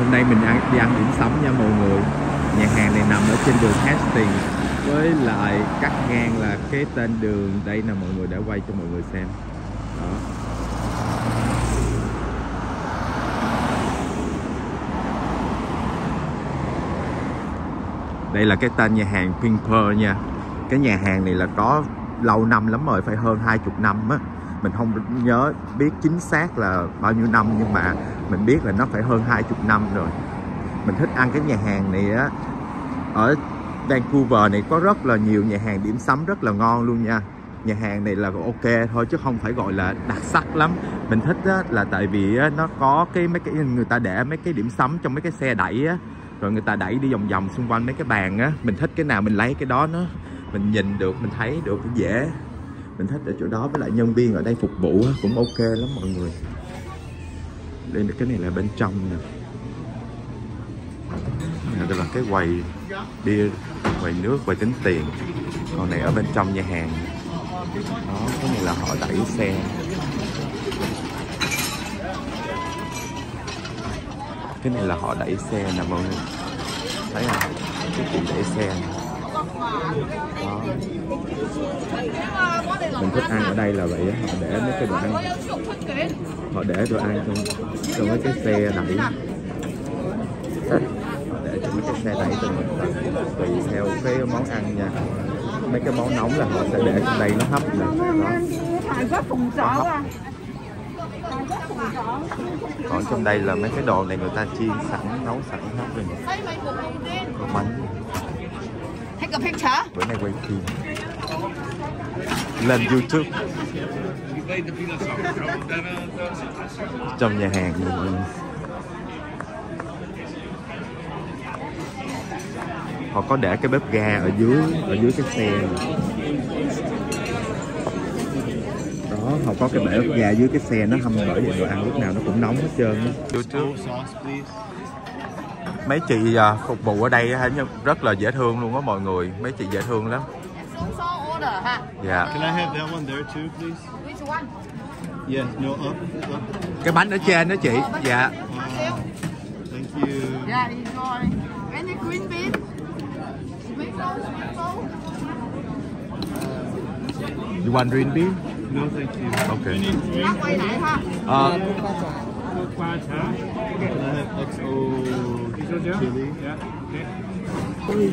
hôm nay mình ăn, đi ăn điểm sắm nha mọi người. Nhà hàng này nằm ở trên đường Hastings, với lại cắt ngang là cái tên đường. Đây nè mọi người đã quay cho mọi người xem. Đó. Đây là cái tên nhà hàng Pink Pearl nha. Cái nhà hàng này là có lâu năm lắm rồi, phải hơn hai chục năm á. Mình không nhớ biết chính xác là bao nhiêu năm, nhưng mà mình biết là nó phải hơn hai chục năm rồi. Mình thích ăn cái nhà hàng này á. Ở Vancouver này có rất là nhiều nhà hàng điểm sắm rất là ngon luôn nha. Nhà hàng này là ok thôi chứ không phải gọi là đặc sắc lắm. Mình thích á, là tại vì á, nó có cái mấy cái người ta để mấy cái điểm sắm trong mấy cái xe đẩy á. Rồi người ta đẩy đi vòng vòng xung quanh mấy cái bàn á. Mình thích cái nào mình lấy cái đó nó mình nhìn được mình thấy được cũng dễ. Mình thích ở chỗ đó với lại nhân viên ở đây phục vụ á, cũng ok lắm mọi người đây là cái này là bên trong nè. Đây là cái quầy bia, quầy nước, quầy tính tiền. Còn này ở bên trong nhà hàng. Đó, cái này là họ đẩy xe. Cái này là họ đẩy xe nè, mọi người. Thấy không? Cái chị đẩy xe đó mình thích ăn ở đây là vậy họ để mấy cái đồ ăn. Họ để đồ ăn trong trong mấy cái xe đẩy. Họ để trong mấy cái xe đẩy và tùy theo cái món ăn nha. Mấy cái món nóng là họ sẽ để trong đây nó hấp nè. Nó hấp. còn trong đây là mấy cái đồ này người ta chiên sẵn nấu sẵn hết rồi có bánh. Take a picture bữa nay quay phim lên youtube. Trong nhà hàng. Họ có để cái bếp ga ở dưới ở dưới cái xe. Này. đó họ có cái bếp ga dưới cái xe nó hâm bởi vì đồ ăn lúc nào nó cũng nóng hết trơn youtube. Mấy chị à, phục vụ ở đây rất là dễ thương luôn á mọi người. Mấy chị dễ thương lắm Ha dạ Can I have that one there too, please? Which one? Yes, no, up, up. cái bánh ở trên đó chị dạ Thank you. Yeah, enjoy Any green bean? Sweet roll you want green bean No, thank you. okay Bác quay lại ha Ờ, Can I have XO?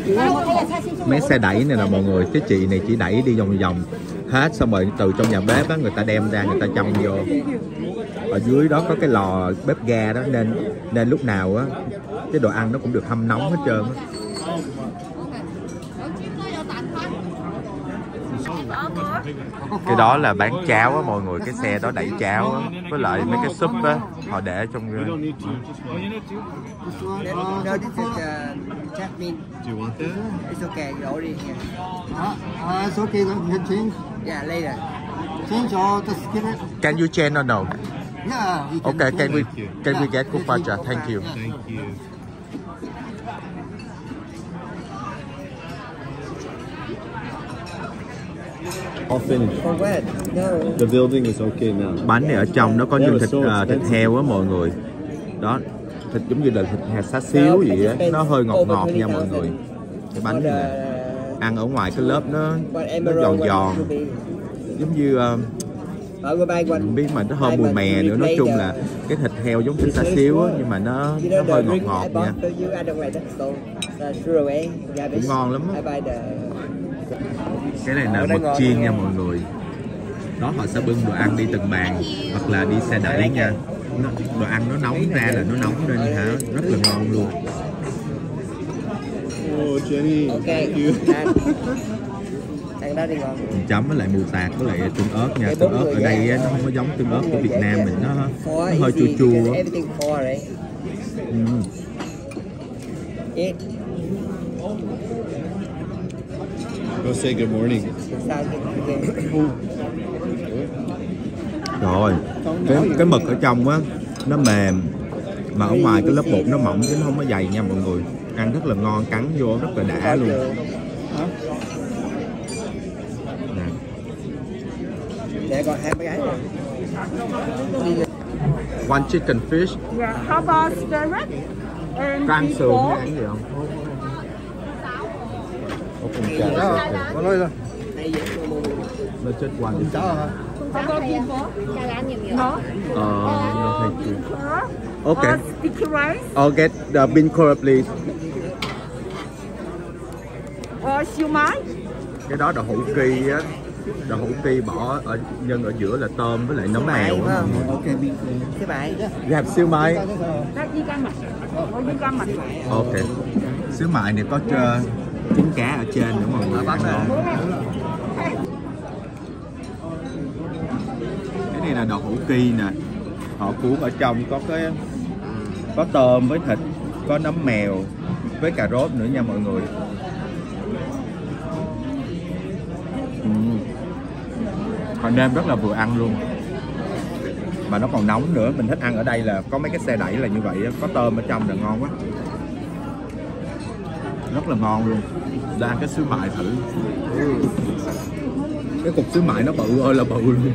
Dạ, mấy xe đẩy này là mọi người. Cái chị này chỉ đẩy đi vòng vòng. Hết, xong rồi từ trong nhà bếp á, người ta đem ra, người ta châm vô. Ở dưới đó có cái lò bếp ga đó, nên nên lúc nào á, cái đồ ăn nó cũng được hâm nóng hết trơn á. Cái đó là bán cháo á mọi người cái xe đó đẩy cháo á với lại mấy cái súp á họ để trong you can you change or no? Yeah, can okay can we can we get kupacha thank you. Thank you. All finished. For what? No. The building is okay now. bánh này ở trong nó có but thịt so à, thịt heo á mọi người đó thịt giống như là thịt heo xá xíu vậy á nó hơi ngọt ngọt nha mọi người cái bánh này nè ăn ở ngoài cái lớp nó nó giòn giòn giống như bay quanh. không biết mà nó hơi mùi mè nữa nói chung là cái thịt heo giống thịt xá xíu á nhưng mà nó nó hơi ngọt ngọt nha garbage. cũng ngon lắm á. Cái này là mực ngon chiên nha mọi người đó họ sẽ bưng đồ ăn đi từng bàn hoặc là đi xe đẩy nha nó, đồ ăn nó nóng ra là nó nóng nên hả rất là ngon luôn Oh, Jenny. Okay, Thank you. ăn. Ăn đó đi ngon. mình chấm với lại mù tạt với lại tương ớt nha tương ớt ở đây nó không có giống tương ớt của Việt Nam mình nó, nó hơi chua chua á. Go say good morning. Rồi cái, cái mực ở trong á nó mềm mà ở ngoài cái lớp bột nó mỏng chứ nó không có dày nha mọi người. Ăn rất là ngon cắn vô rất là đã luôn. Nè. One chicken fish. Yeah, how about the red? ăn sườn hay ăn gì không Ủa, con chả Đó, sườn. có lôi rồi. nó chết quanh Chả hả? Nó. ờ no thank you okay Uh, sticky rice I'll get the bean curd please or siêu mái. cái đó đậu hũ kỳ á đậu hũ kỳ bỏ ở nhân ở giữa là tôm với lại nấm mèo á? Ok, siêu mai. Có di căn mặt. ok xíu mại này có trứng cá ở trên nữa mọi người ăn ngon cái này là đậu hũ kỳ nè. Họ cuốn ở trong có cái có tôm với thịt có nấm mèo với cà rốt nữa nha mọi người. Còn nêm rất là vừa ăn luôn. Mà nó còn nóng nữa. Mình thích ăn ở đây là có mấy cái xe đẩy là như vậy có tôm ở trong là ngon quá rất là ngon luôn. Ra cái xíu mại thử. Cái cục xíu mại nó bự ơi là bự luôn.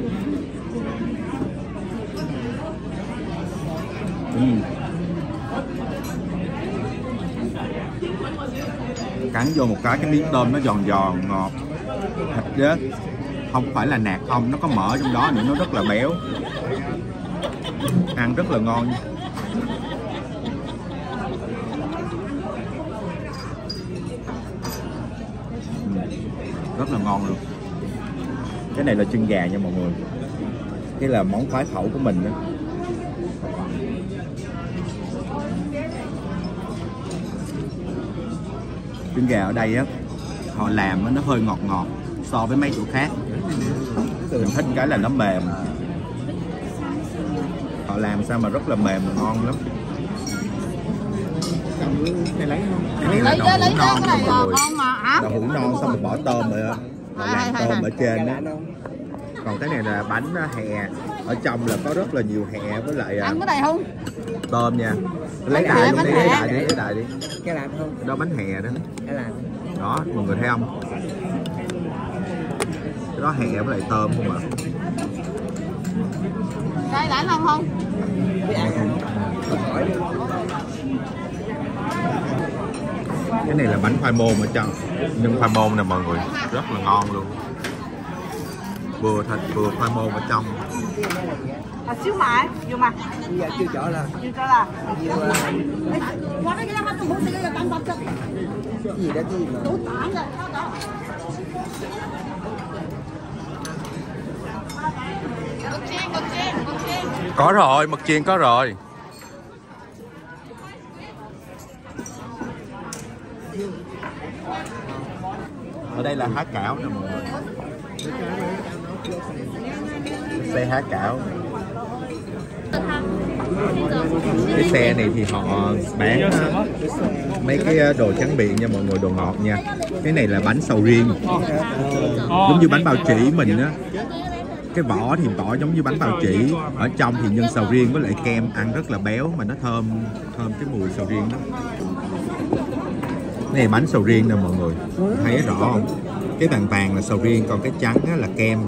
Ừ. Cắn vô một cái cái miếng tôm nó giòn giòn, ngọt. Thịt á, không phải là nạc không, nó có mỡ trong đó nữa, nó rất là béo. Ăn rất là ngon. Rất là ngon luôn. Cái này là chân gà nha mọi người. Cái là món khoái khẩu của mình đó. Chân gà ở đây á họ làm á, nó hơi ngọt ngọt so với mấy chỗ khác. Mình thích cái là nó mềm. Họ làm sao mà rất là mềm và ngon lắm lấy không cái này là Lấy hũ lấy ra non cái này người con mà hả? đậu hũ non xong rồi bỏ tôm rồi á họ làm tôm ở trên đó còn cái này là bánh hè ở trong là có rất là nhiều hẹ với lại Ăn cái này không? tôm nha lấy đại luôn đi lấy đại đi lấy đại đi Cái làm không? đó bánh hè đó Cái làm. đó mọi người thấy không cái đó hẹ với lại tôm không à Đây là anh không không? Cái này là bánh khoai môn ở trong. Nhân khoai môn nè mọi người rất là ngon luôn. Vừa thịt vừa khoai môn ở trong. À, siêu mại, vô mặt. Giờ chưa rõ là. Chưa cho là. gì đó cái gì mà? Có rồi mực chiên có rồi ở đây là há cảo nè, mọi người. Xe há cảo. Cái xe này thì họ bán mấy cái đồ trắng miệng nha, mọi người, đồ ngọt nha. Cái này là bánh sầu riêng. Giống như bánh bao chỉ mình á. Cái vỏ thì vỏ giống như bánh bao chỉ. Ở trong thì nhân sầu riêng với lại kem ăn rất là béo mà nó thơm thơm cái mùi sầu riêng đó này bánh sầu riêng nè, mọi người. Thấy rõ không? Cái vàng vàng là sầu riêng, còn cái trắng á là kem.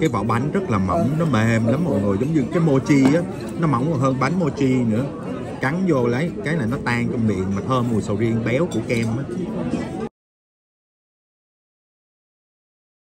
Cái vỏ bánh rất là mỏng, nó mềm lắm, mọi người. Giống như cái mochi á, nó mỏng còn hơn bánh mochi nữa. Cắn vô lấy, cái này nó tan trong miệng mà thơm mùi sầu riêng béo của kem á.